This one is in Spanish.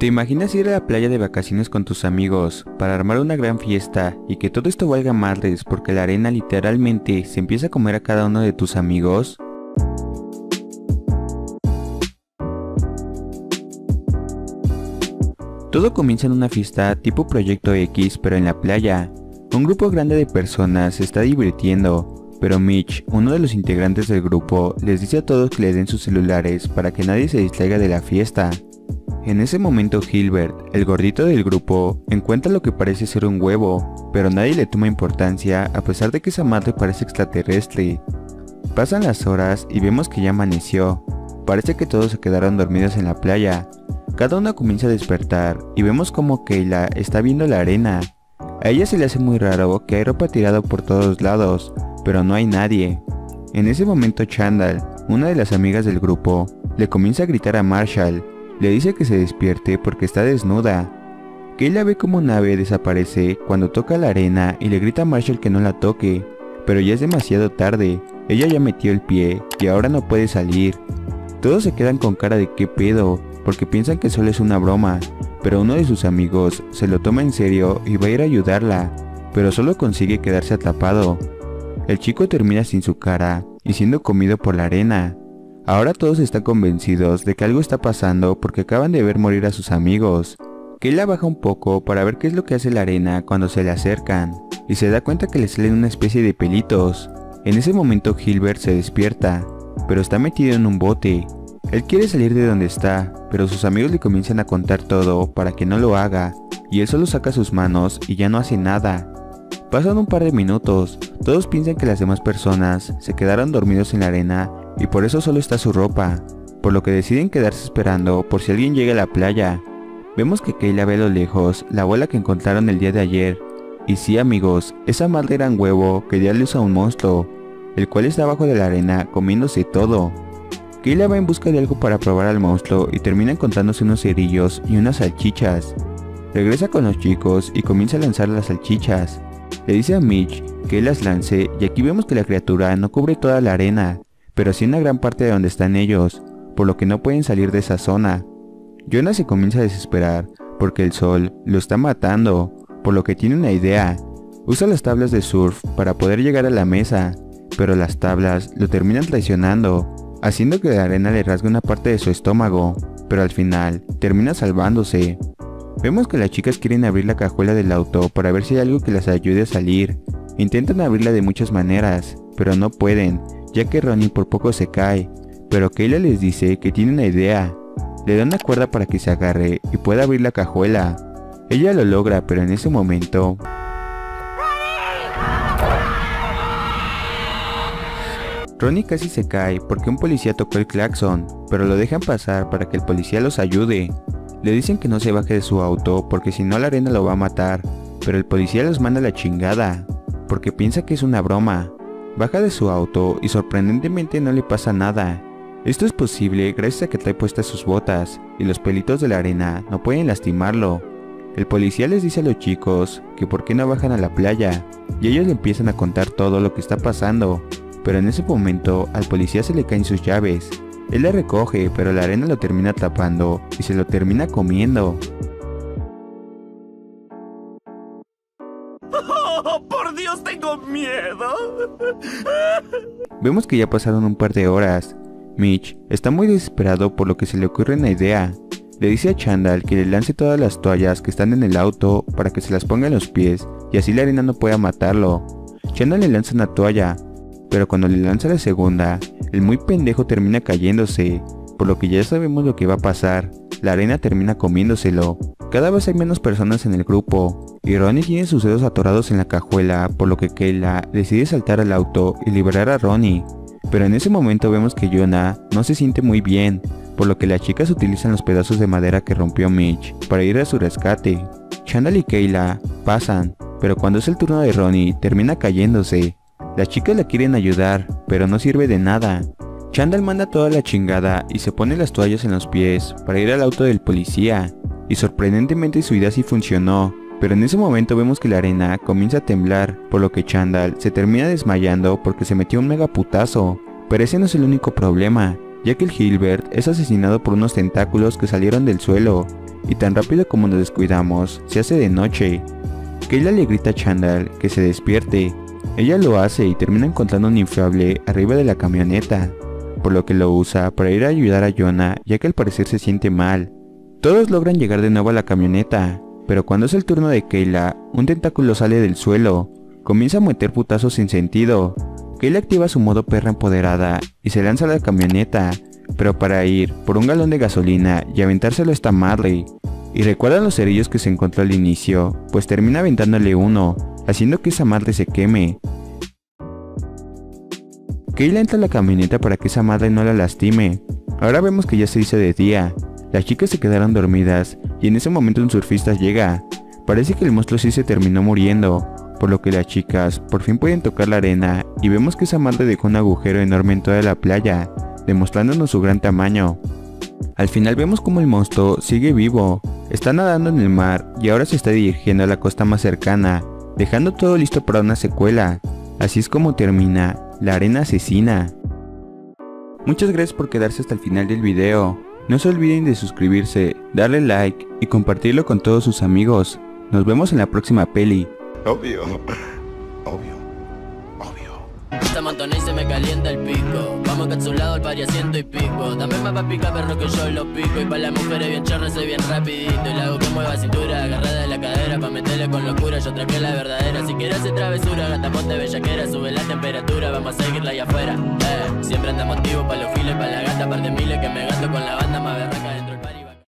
¿Te imaginas ir a la playa de vacaciones con tus amigos para armar una gran fiesta y que todo esto valga madres porque la arena literalmente se empieza a comer a cada uno de tus amigos? Todo comienza en una fiesta tipo Proyecto X pero en la playa. Un grupo grande de personas se está divirtiendo, pero Mitch, uno de los integrantes del grupo, les dice a todos que le den sus celulares para que nadie se distraiga de la fiesta. En ese momento Gilbert, el gordito del grupo, encuentra lo que parece ser un huevo, pero nadie le toma importancia a pesar de que esa madre parece extraterrestre. Pasan las horas y vemos que ya amaneció. Parece que todos se quedaron dormidos en la playa. Cada uno comienza a despertar y vemos como Kayla está viendo la arena. A ella se le hace muy raro que hay ropa tirada por todos lados, pero no hay nadie. En ese momento Chandal, una de las amigas del grupo, le comienza a gritar a Marshall le dice que se despierte porque está desnuda. Kayla ve como un ave desaparece cuando toca la arena y le grita a Marshall que no la toque, pero ya es demasiado tarde, ella ya metió el pie y ahora no puede salir. Todos se quedan con cara de qué pedo, porque piensan que solo es una broma, pero uno de sus amigos se lo toma en serio y va a ir a ayudarla, pero solo consigue quedarse atrapado. El chico termina sin su cara y siendo comido por la arena. Ahora todos están convencidos de que algo está pasando porque acaban de ver morir a sus amigos. Kayla baja un poco para ver qué es lo que hace la arena cuando se le acercan, y se da cuenta que le salen una especie de pelitos. En ese momento Gilbert se despierta, pero está metido en un bote. Él quiere salir de donde está, pero sus amigos le comienzan a contar todo para que no lo haga, y él solo saca sus manos y ya no hace nada. Pasan un par de minutos, todos piensan que las demás personas se quedaron dormidos en la arena y por eso solo está su ropa, por lo que deciden quedarse esperando por si alguien llega a la playa. Vemos que Kayla ve a lo lejos la abuela que encontraron el día de ayer. Y sí amigos, esa madre era huevo que dio luz a un monstruo, el cual está abajo de la arena comiéndose todo. Kayla va en busca de algo para probar al monstruo y termina encontrándose unos cerillos y unas salchichas. Regresa con los chicos y comienza a lanzar las salchichas. Le dice a Mitch que las lance y aquí vemos que la criatura no cubre toda la arena, pero sí una gran parte de donde están ellos, por lo que no pueden salir de esa zona. Jonas se comienza a desesperar porque el sol lo está matando, por lo que tiene una idea. Usa las tablas de surf para poder llegar a la mesa, pero las tablas lo terminan traicionando, haciendo que la arena le rasgue una parte de su estómago, pero al final termina salvándose. Vemos que las chicas quieren abrir la cajuela del auto para ver si hay algo que las ayude a salir. Intentan abrirla de muchas maneras, pero no pueden, ya que Ronnie por poco se cae, pero Kayla les dice que tiene una idea. Le da una cuerda para que se agarre y pueda abrir la cajuela. Ella lo logra, pero en ese momento... Ronnie casi se cae porque un policía tocó el claxon, pero lo dejan pasar para que el policía los ayude. Le dicen que no se baje de su auto porque si no la arena lo va a matar, pero el policía los manda a la chingada, porque piensa que es una broma. Baja de su auto y sorprendentemente no le pasa nada. Esto es posible gracias a que trae puestas sus botas y los pelitos de la arena no pueden lastimarlo. El policía les dice a los chicos que por qué no bajan a la playa y ellos le empiezan a contar todo lo que está pasando, pero en ese momento al policía se le caen sus llaves. Él la recoge pero la arena lo termina tapando y se lo termina comiendo. Tengo miedo. Vemos que ya pasaron un par de horas. Mitch está muy desesperado por lo que se le ocurre una idea. Le dice a Chandal que le lance todas las toallas que están en el auto para que se las ponga en los pies y así la arena no pueda matarlo. Chandal le lanza una toalla, pero cuando le lanza la segunda, el muy pendejo termina cayéndose, por lo que ya sabemos lo que va a pasar. La arena termina comiéndoselo. Cada vez hay menos personas en el grupo, y Ronnie tiene sus dedos atorados en la cajuela, por lo que Kayla decide saltar al auto y liberar a Ronnie. Pero en ese momento vemos que Jonah no se siente muy bien, por lo que las chicas utilizan los pedazos de madera que rompió Mitch para ir a su rescate. Chandal y Kayla pasan, pero cuando es el turno de Ronnie termina cayéndose. Las chicas la quieren ayudar, pero no sirve de nada. Chandal manda toda la chingada y se pone las toallas en los pies para ir al auto del policía, y sorprendentemente su idea sí funcionó, pero en ese momento vemos que la arena comienza a temblar, por lo que Chandal se termina desmayando porque se metió un mega putazo. Pero ese no es el único problema, ya que el Gilbert es asesinado por unos tentáculos que salieron del suelo, y tan rápido como nos descuidamos, se hace de noche. Kayla le grita a Chandal que se despierte. Ella lo hace y termina encontrando un inflable arriba de la camioneta, por lo que lo usa para ir a ayudar a Jonah ya que al parecer se siente mal. Todos logran llegar de nuevo a la camioneta, pero cuando es el turno de Kayla, un tentáculo sale del suelo, comienza a meter putazos sin sentido. Kayla activa su modo perra empoderada y se lanza a la camioneta, pero para ir por un galón de gasolina y aventárselo esta Marley. Y recuerdan los cerillos que se encontró al inicio, pues termina aventándole uno, haciendo que esa madre se queme. Kayla entra a la camioneta para que esa madre no la lastime. Ahora vemos que ya se hizo de día. Las chicas se quedaron dormidas y en ese momento un surfista llega. Parece que el monstruo sí se terminó muriendo, por lo que las chicas por fin pueden tocar la arena y vemos que esa madre dejó un agujero enorme en toda la playa, demostrándonos su gran tamaño. Al final vemos como el monstruo sigue vivo, está nadando en el mar y ahora se está dirigiendo a la costa más cercana, dejando todo listo para una secuela. Así es como termina La Arena Asesina. Muchas gracias por quedarse hasta el final del video. No se olviden de suscribirse, darle like y compartirlo con todos sus amigos. Nos vemos en la próxima peli. Obvio. Obvio. Obvio. Esta montona y se me calienta el pico. Vamos lado al pari a ciento y pico. Dame más pa' picar perro que yo lo pico. Y pa' las mujeres bien chorro soy bien rapidito. Y la hago que mueva cintura, agarrada de la cadera. Con locura, yo traje la verdadera. Si quieres hacer travesura, gata ponte bellaquera. Sube la temperatura, vamos a seguirla allá afuera. Eh, siempre andamos activos pa' los files, pa' la gata, par de miles que me gasto con la banda más berraca.